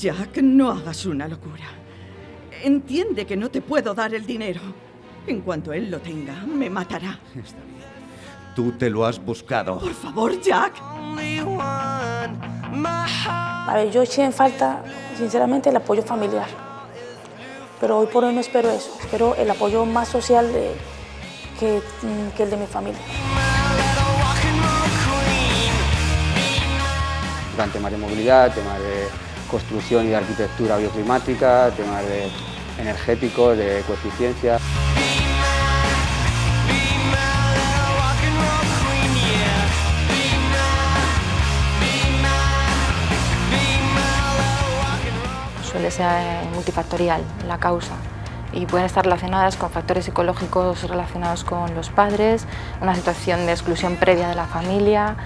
Jack, no hagas una locura. Entiende que no te puedo dar el dinero. En cuanto él lo tenga, me matará. Está bien. Tú te lo has buscado. Por favor, Jack. A ver, yo eché en falta, sinceramente, el apoyo familiar. Pero hoy por hoy no espero eso. Espero el apoyo más social de- que, mm, que el de mi familia. Temas de movilidad, temas de construcción y arquitectura bioclimática, temas de energéticos, de coeficiencia. Suele ser multifactorial la causa y pueden estar relacionadas con factores psicológicos relacionados con los padres, una situación de exclusión previa de la familia,